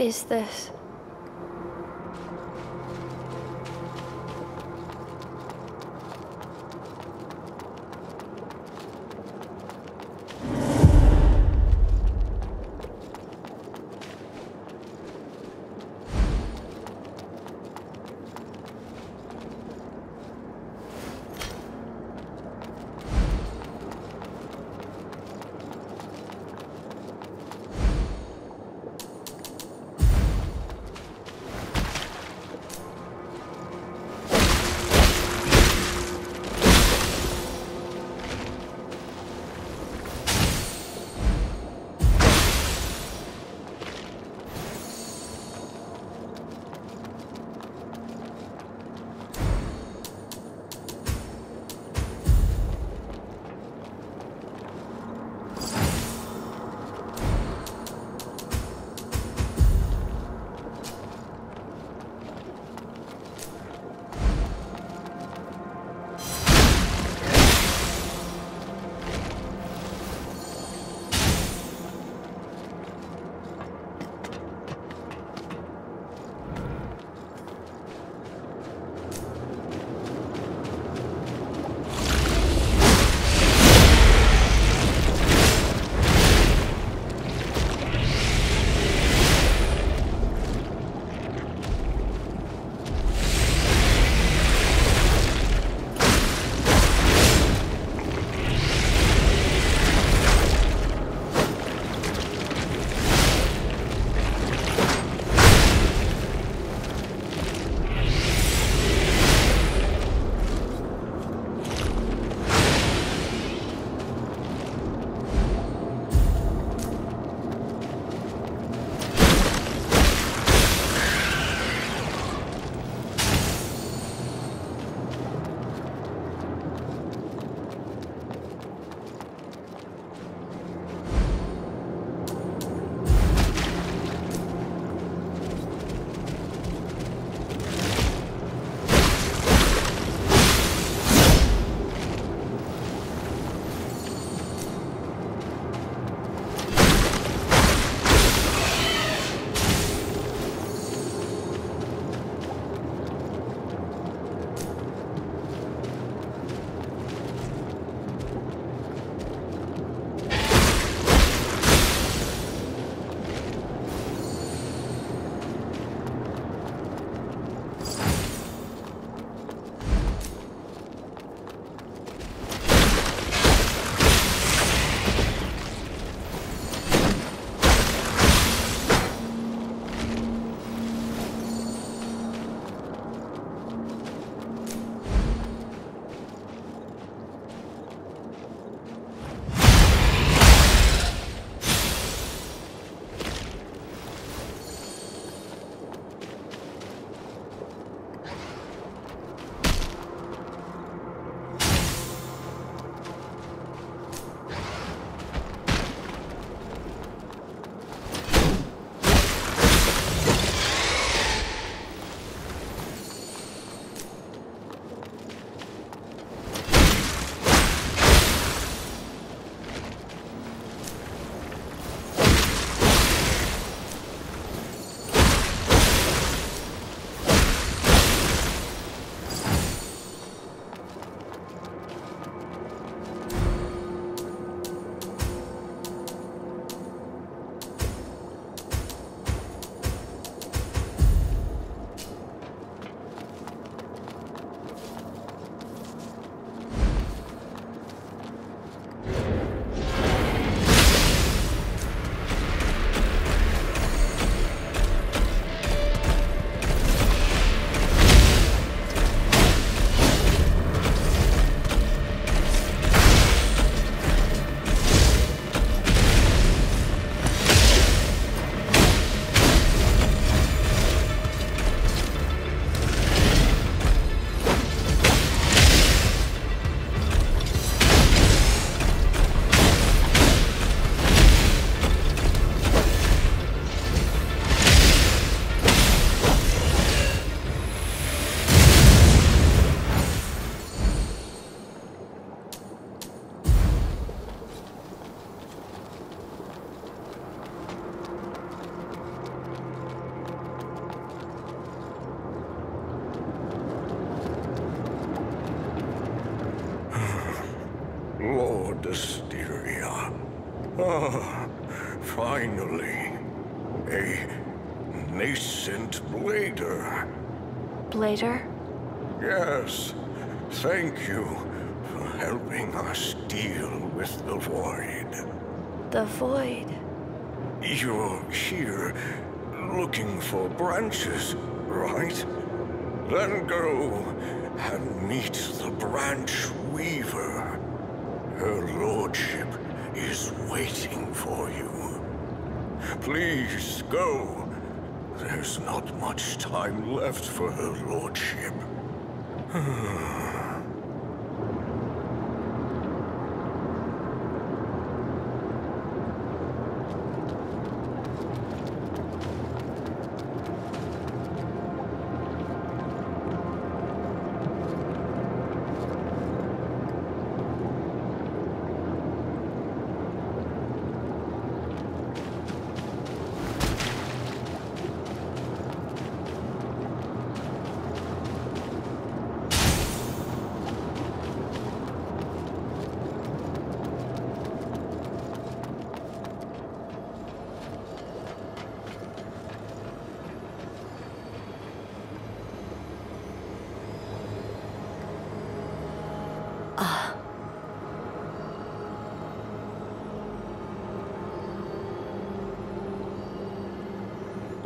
is this? Finally. A nascent blader. Blader? Yes. Thank you for helping us deal with the Void. The Void? You're here looking for branches, right? Then go and meet the Branch Weaver. Her lordship is waiting for you. Please go. There's not much time left for her lordship.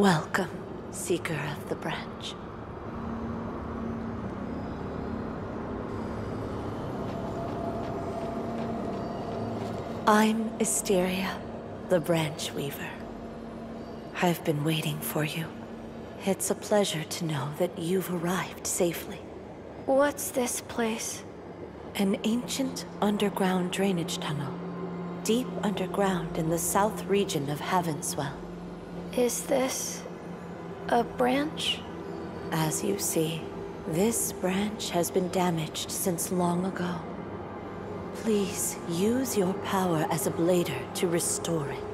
Welcome, Seeker of the Branch. I'm Asteria, the Branch Weaver. I've been waiting for you. It's a pleasure to know that you've arrived safely. What's this place? An ancient underground drainage tunnel, deep underground in the south region of Havenswell. Is this a branch? As you see, this branch has been damaged since long ago. Please use your power as a blader to restore it.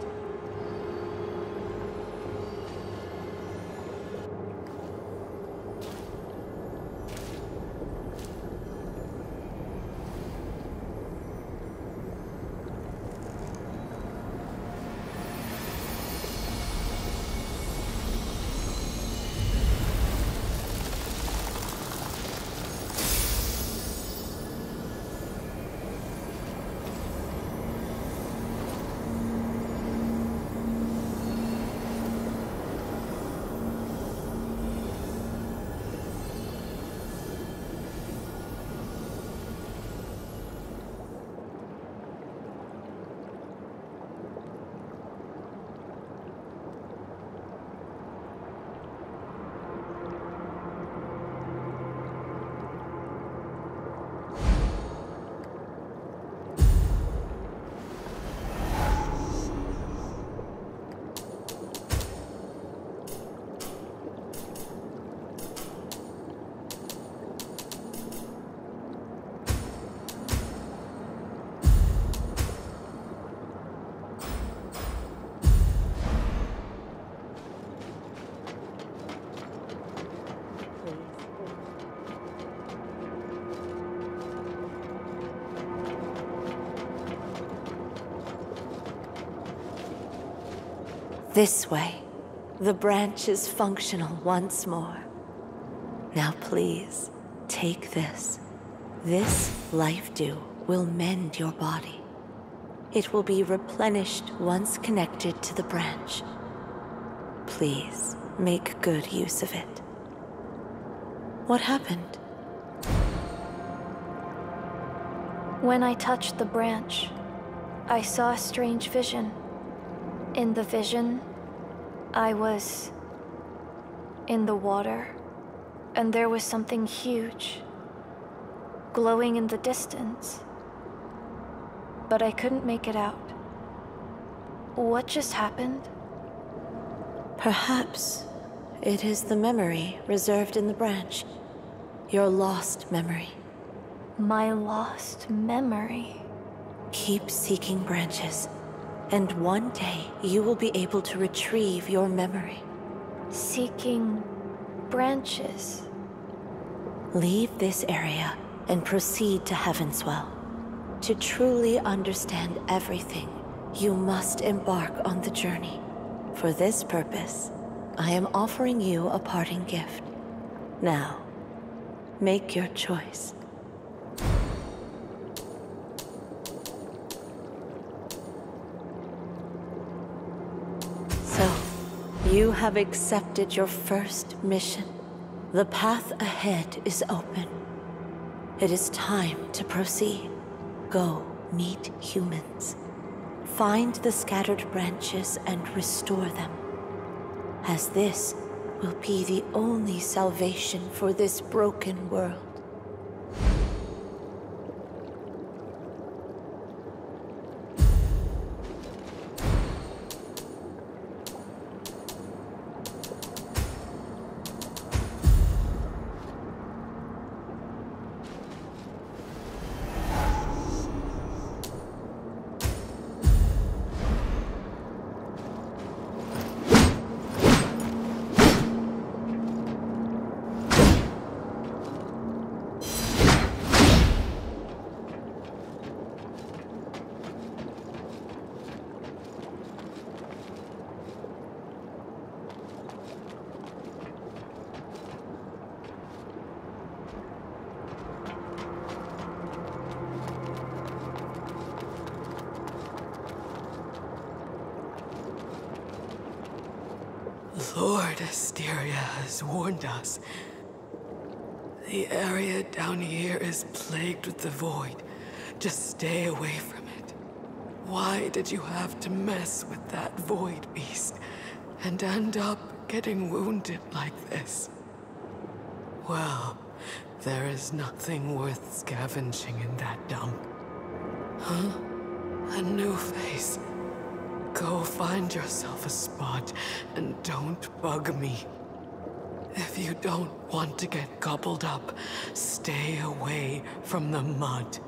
This way. The branch is functional once more. Now please, take this. This life dew will mend your body. It will be replenished once connected to the branch. Please, make good use of it. What happened? When I touched the branch, I saw a strange vision. In the vision, I was in the water, and there was something huge, glowing in the distance. But I couldn't make it out. What just happened? Perhaps it is the memory reserved in the branch. Your lost memory. My lost memory. Keep seeking branches, and one day you will be able to retrieve your memory. Seeking branches. Leave this area and proceed to Havenswell. To truly understand everything, you must embark on the journey. For this purpose, I am offering you a parting gift. Now, make your choice. You have accepted your first mission. The path ahead is open. It is time to proceed. Go meet humans. Find the scattered branches and restore them. As this will be the only salvation for this broken world. Asteria has warned us. The area down here is plagued with the void. Just stay away from it. Why did you have to mess with that void beast and end up getting wounded like this? Well, there is nothing worth scavenging in that dump. Huh? A new face. Go find yourself a spot and don't bug me. If you don't want to get gobbled up, stay away from the mud.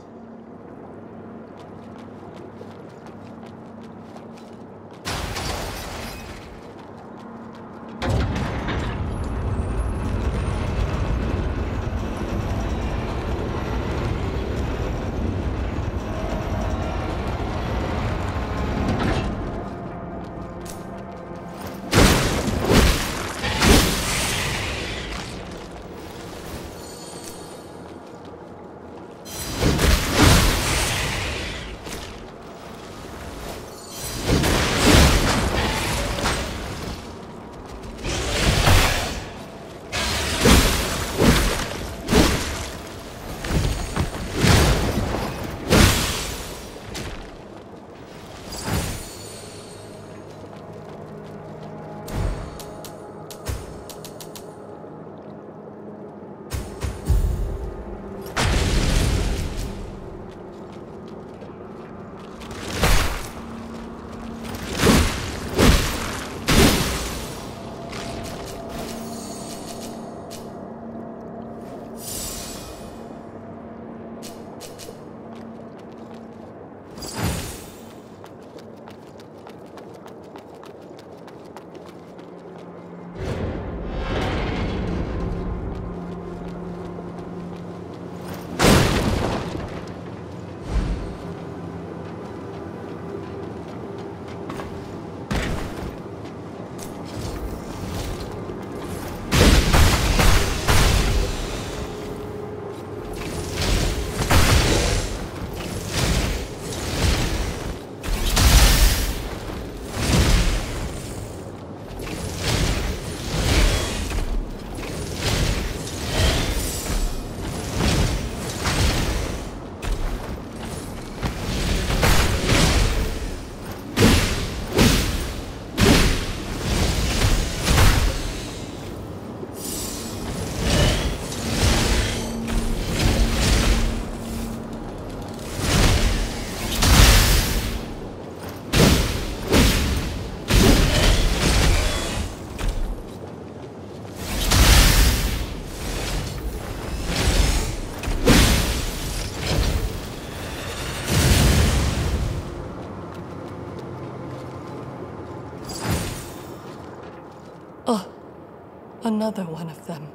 Another one of them.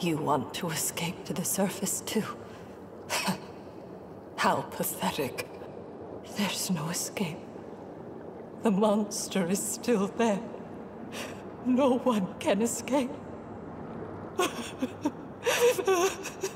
You want to escape to the surface too? How pathetic. There's no escape. The monster is still there. No one can escape.